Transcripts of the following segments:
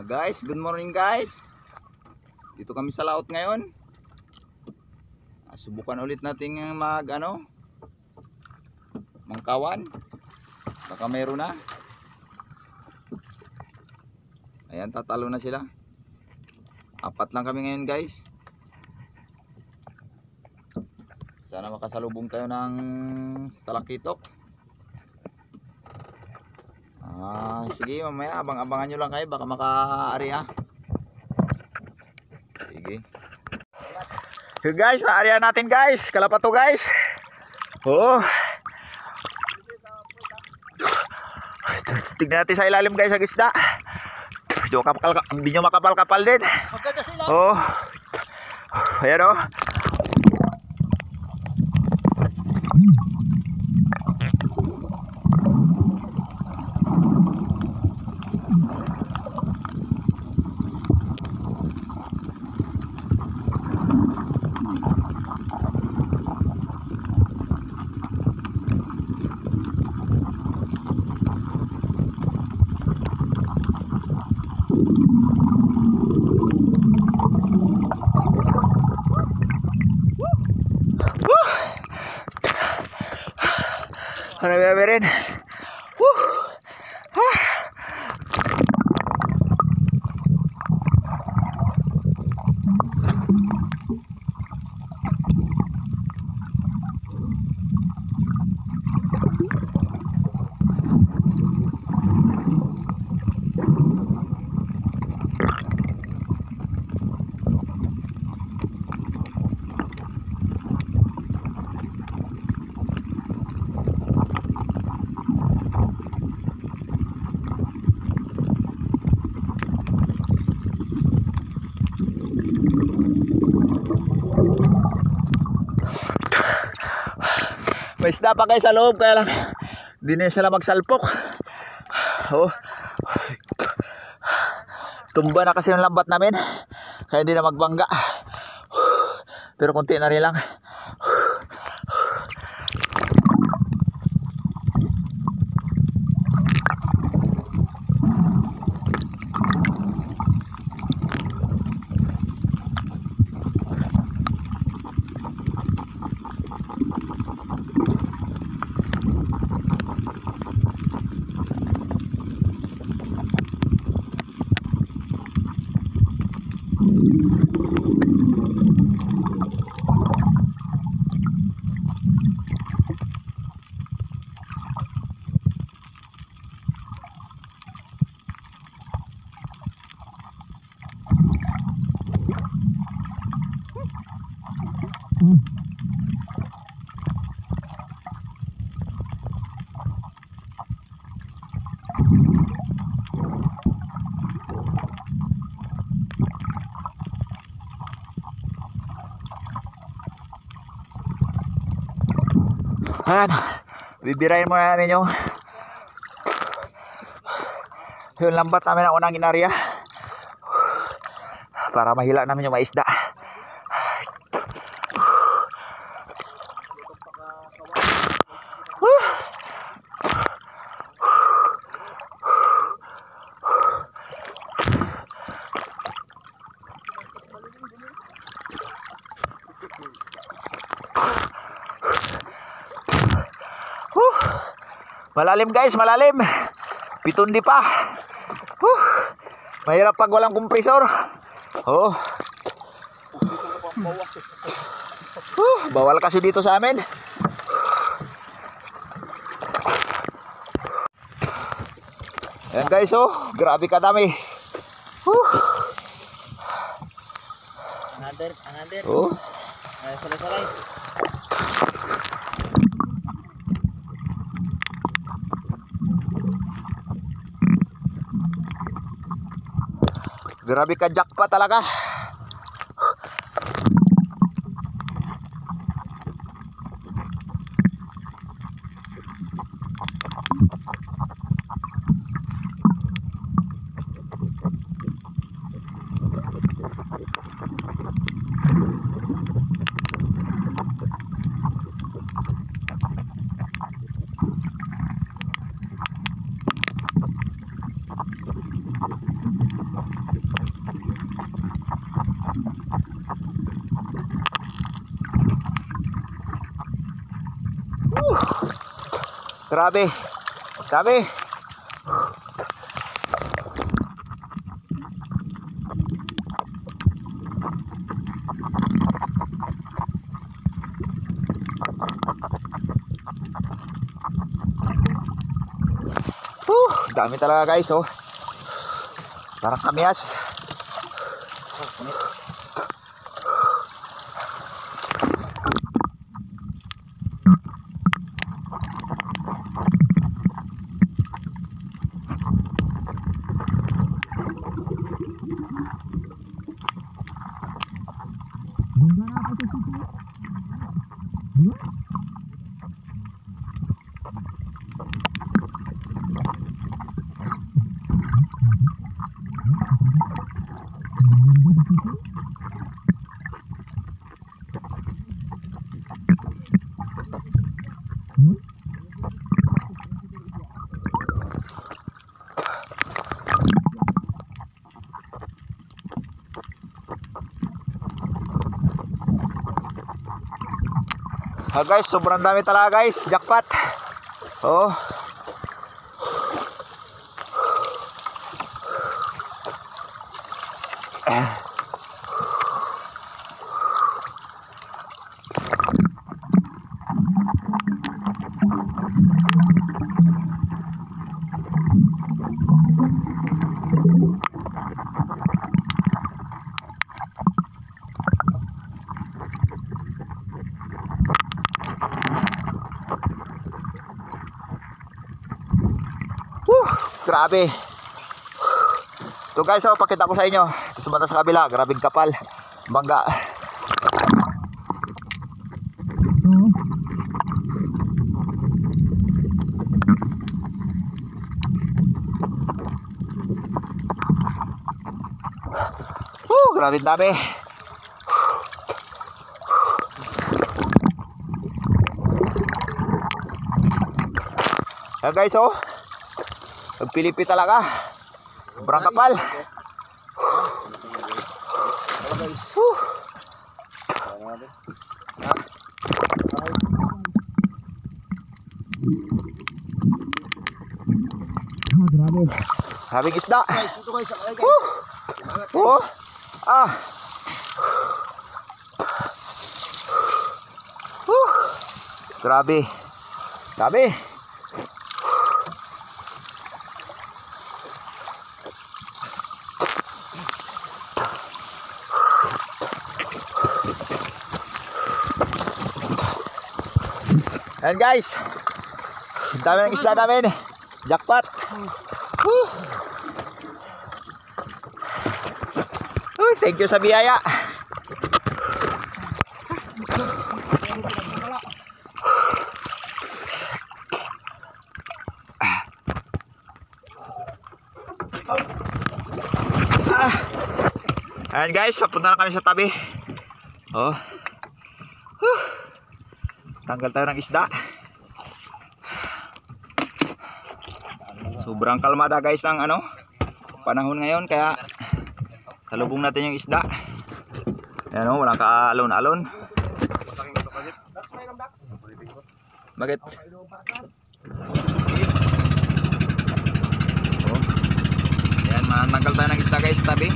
Ah, guys, good morning guys. Dito kami sa laot ngayon. Ah, subukan ulit natin mag ano mangkawan. Baka meron na. Ayan, tatalo na sila. Apat lang kami ngayon guys. Sana makasalubong tayo ng talakitok. Ah, sige mamaya abang-abangan nyo lang kayo baka makaari ha. Sige. So guys, naarihan natin guys. Kalapato guys. Oh. Tignan natin sa ilalim guys ang isda. Medyo makapal, medyo makapal-kapal din. Oh. Ayan oh. Rin? Woo! May isda pa kayo sa loob kaya lang hindi na sila magsalpok. Oh. Tumba na kasi yung lambat namin. Kaya hindi na magbangga. Pero konti na rin lang. Ayan. Bibirayin muna namin yung yung lambat namin ang unang inarya para mahila namin yung maisda. Malalim guys, malalim. Pitundi pa. Huh. Mahirap pag walang kompresor. Oh. Huh. Bawal kasi dito sa amin. Ayan guys oh, grabe kadami. Huh. Another, another. Oh. Ay, salay-salay. Grabe ka jackpot talaga. Grabe. Grabe. Whew, dami talaga guys oh. Parang kamyas. Ah guys, sobrang dami talaga guys. Jackpot. Oh. Whew, grabe. Ito guys, oh, pakita ko sa inyo. Ito sa kabila, grabing kapal. Bangga. Whew, grabing dami. Ayan guys, oh. Nagpilipi talaga. Sobrang kapal. Whew. Habing isda. Guys, ito guys, guys. Woo! Oh. Ah. Whew. Grabe. Grabe. Ayan guys. Dami ng isda namin. Jackpot. Woo! Thank you sa biyaya. Ayan guys, papunta na kami sa tabi. Oh. Tanggal tayo ng isda. Sobrang kalmada guys ng ano, panahon ngayon kaya Talubong natin yung isda. Ayan o, walang kaalon-alon. Bakit? Oh. Ayan, mananggal tayo ng isda guys, tabi.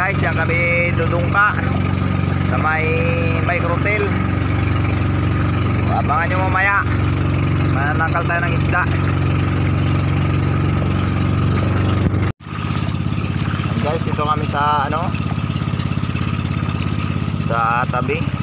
Ayan kami dudungka sa may microtel. Abangan nyo mamaya. Mananakal tayo ng isda. Ayan guys, dito kami sa ano sa tabi.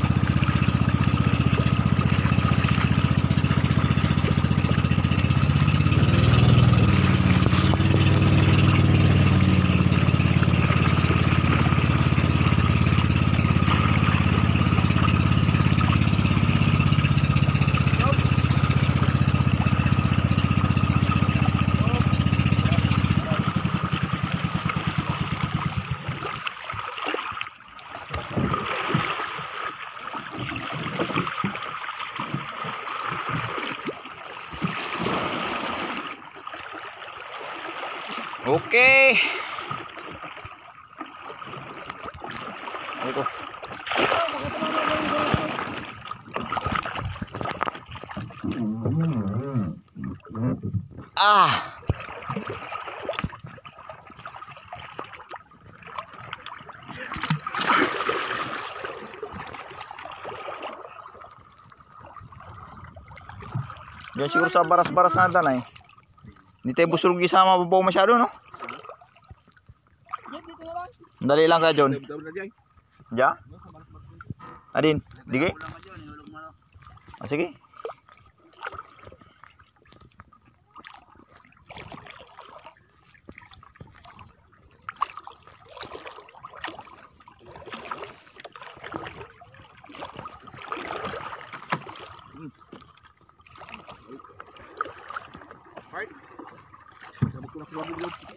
Okay. Ito. Ah! Yan siguro sa baras-baras na tanay. Hindi tayo busulog isama mababaw masyado, no? Dito na lang. Dali lang ka, John. Ja? Adin, dige? Ah, sige. Wayaw,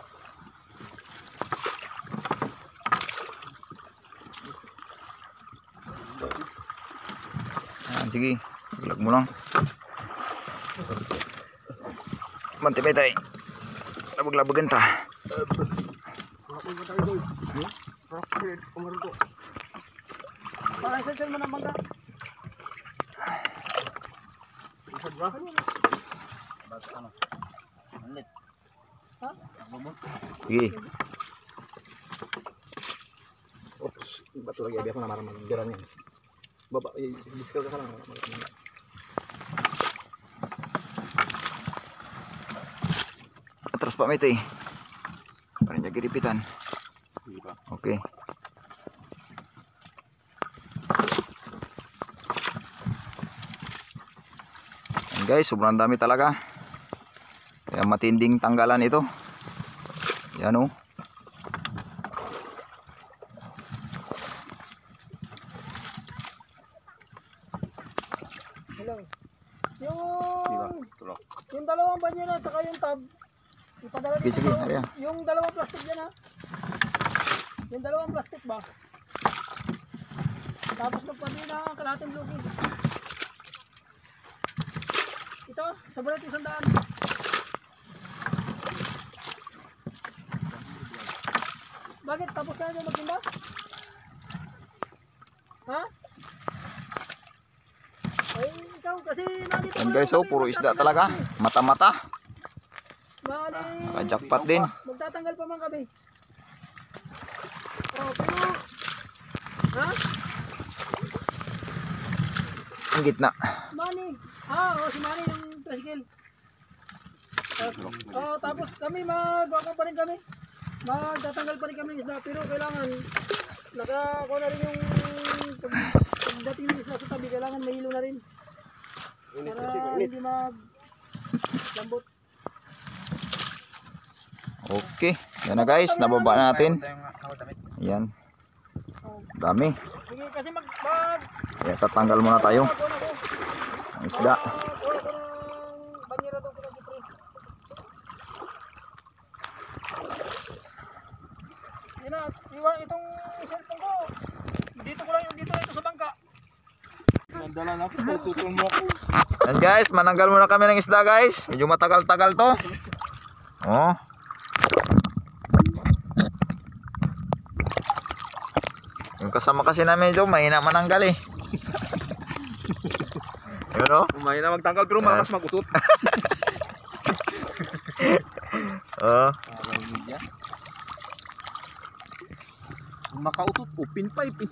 Sige. Yan. Yan, sige. Ilag mo lang. Mantipay tayo. Labag-labagan ta. Kapag ba tayo, Doy? Hmm? Rocket, umarin ko. Parang sa mo ng bangka. Isad ba? Basta ano. Ulit. Sige. Oops, ba't lagi abi ako na maramang dirang yan. Baba, i-discal ka lang. Atras pa may tayo. Parang jaga ripitan. Okay. Yan guys, sobrang dami talaga. Kaya matinding tanggalan ito. Yan oh. Hello. Yung... Yung dalawang banyera at saka yung tab. Ipadala Sige, dito sige, sa- ariya. Yung dalawang plastic dyan ha. Yung dalawang plastic ba? Tapos magpabili na kalahating lugi. Ito, sa balat isang daan. Bakit? Tapos na yung magtinda? Ha? Ay, ikaw kasi nandito ka guys, lang oh, puro isda talaga. Mata-mata. Bali. Kajakpat din. Magtatanggal pa man kami. Oh, pero... Ha? Ang gitna. Mani. Ah, oh, si Mani ng tricycle. Tapos, oh, tapos kami magwako pa rin kami. Magtatanggal pa rin kami ng isda pero kailangan nakakuha na rin yung pag, pagdating ng isda sa tabi kailangan mahilo na rin para hindi mag lambot. Okay. Yan na guys, nababa na natin. Yan. Dami. Sige kasi mag mag Kaya tatanggal muna tayo. Ang isda. Itong cellphone ko. Dito ko lang yung dito ito sa bangka. Nandala na ako, tutulong mo ako. Yan guys, mananggal muna kami ng isda guys. Medyo matagal-tagal to. Oh. Kasama kasi namin ito, mahina mananggal eh. Oh. Umay na magtanggal pero malakas magutot. Oh. Makautot, upin pa ipin.